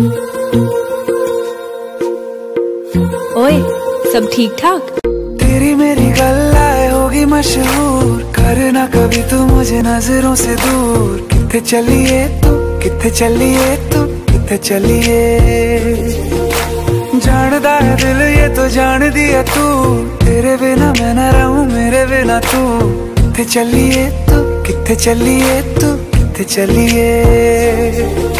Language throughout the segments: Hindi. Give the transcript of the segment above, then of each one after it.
ओए, सब ठीक ठाक? तेरी मेरी गल्लाए होगी मशहूर। करना कभी तू मुझे नज़रों से दूर। कितने चलिए तू, कितने चलिए तू, कितने चलिए। जानदा है दिल, ये तो जान दिया तू। तेरे बिना मैं न रहूँ, मेरे बिना तू। कितने चलिए तू, कितने चलिए तू, कितने चलिए।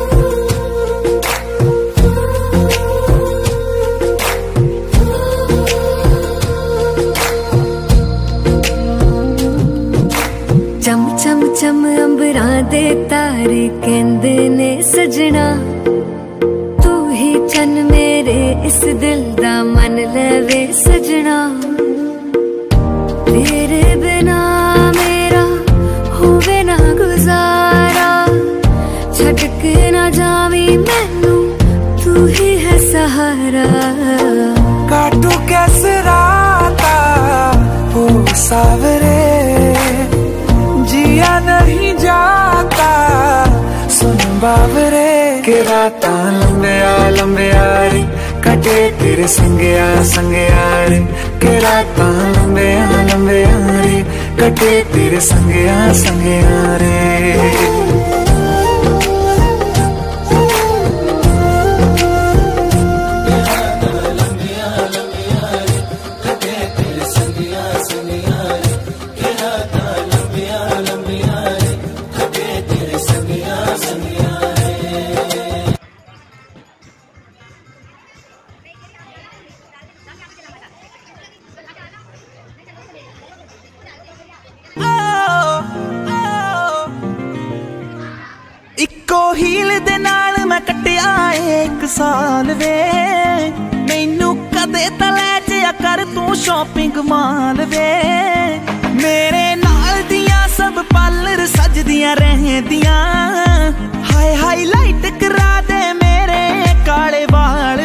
ਸਾਰੇ ਕਹਿੰਦੇ ਨੇ ਸਜਣਾ ਤੂੰ ਹੀ ਚੰਨ ਮੇਰੇ ਇਸ ਦਿਲ ਦਾ ਮਨ ਲਵੇ ਸਜਣਾ ਤੇਰੇ ਬਿਨਾ ਮੇਰਾ ਹੋਵੇ ਨਾ ਗੁਜ਼ਾਰਾ ਛੱਡ ਕੇ ਨਾ ਜਾਵੀਂ ਮੈਨੂੰ ਤੂੰ ਹੀ ਹੈ ਸਹਾਰਾ ਕਾਟੂ ਕੈਸੇ ਰਾਤਾ ਉਹ ਸਾਵਰੇ जिया नहीं जाता। सुन बाबरे के रात, लंबे आ रे। कटे तेरे संगे आ संगे आ रे। के रात लंबे आ रे। कटे तेरे संगे आ संगे आ रे। ਇੱਕ ਸਾਲ ਵੇ। ਮੈਨੂੰ ਕਦੇ ਤਾਂ ਲੈ ਜਿਆ ਕਰ ਤੂੰ ਸ਼ਾਪਿੰਗ ਮਾਲ ਵੇ। ਮੇਰੇ ਨਾਲ ਦੀਆਂ ਸਭ ਪਾਲਰ ਸਜਦੀਆਂ ਰਹਿੰਦੀਆਂ। ਹਾਈ ਹਾਈਲਾਈਟ ਕਰਾ ਦੇ ਮੇਰੇ ਕਾਲੇ ਵਾਲ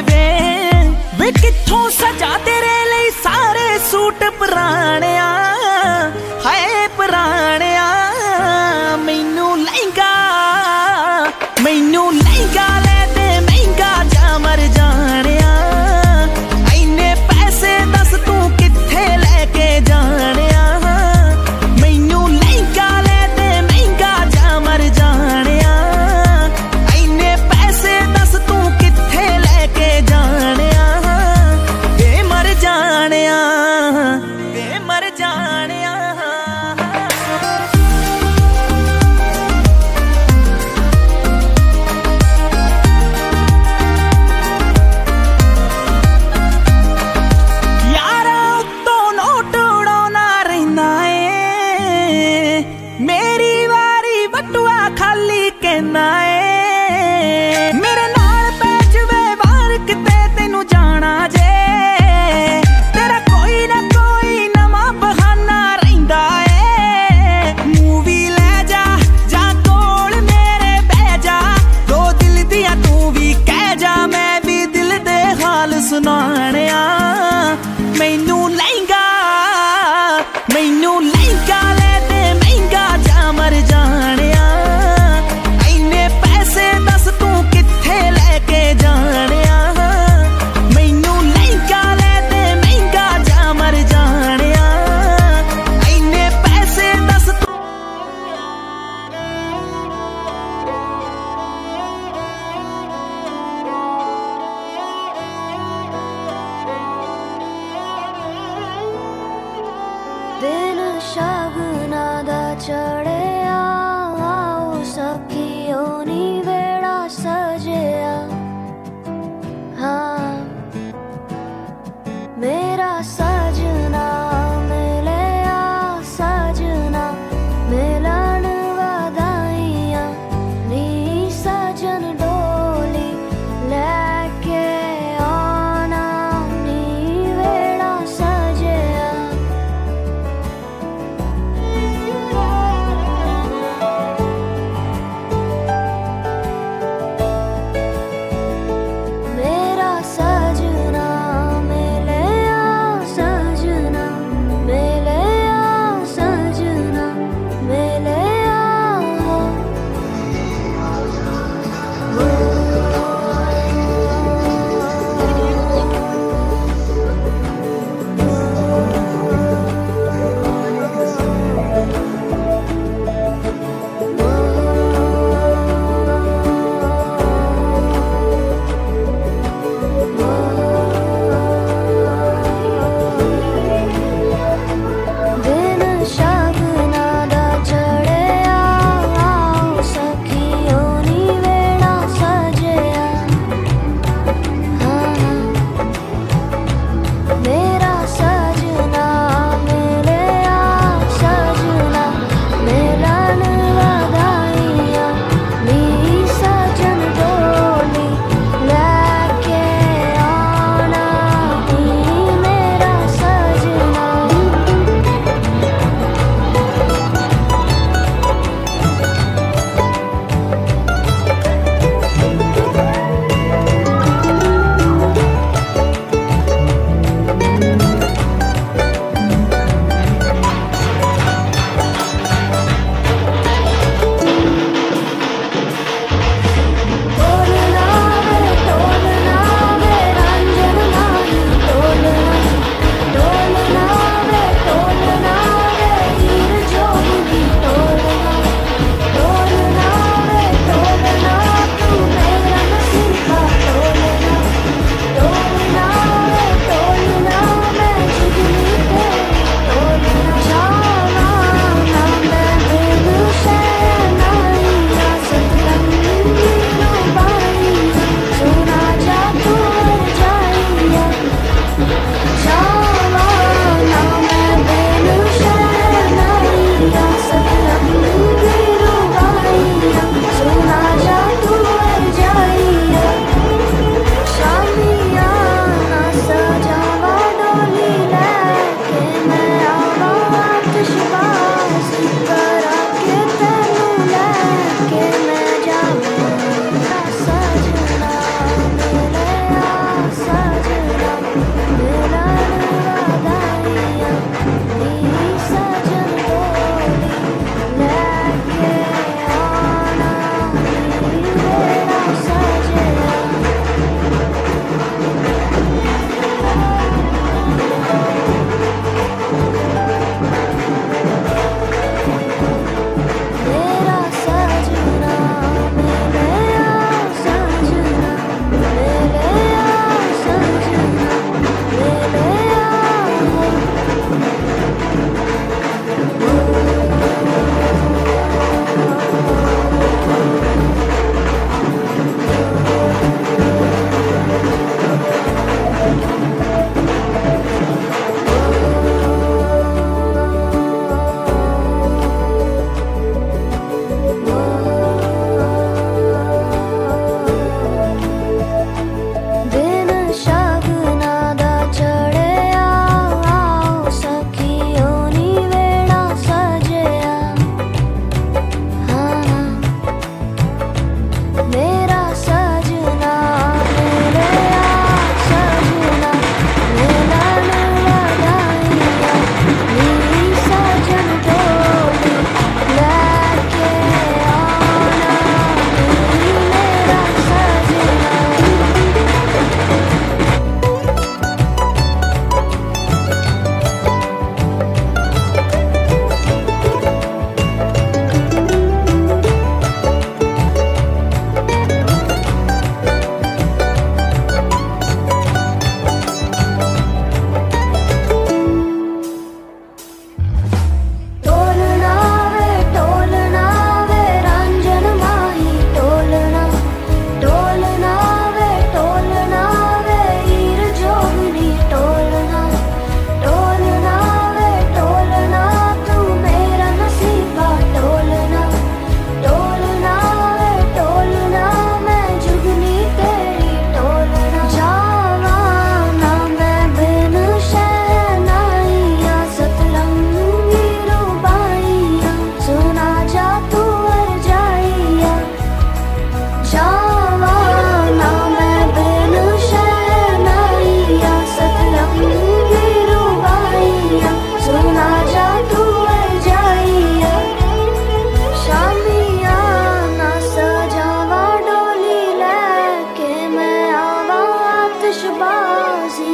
new link up. miras a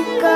только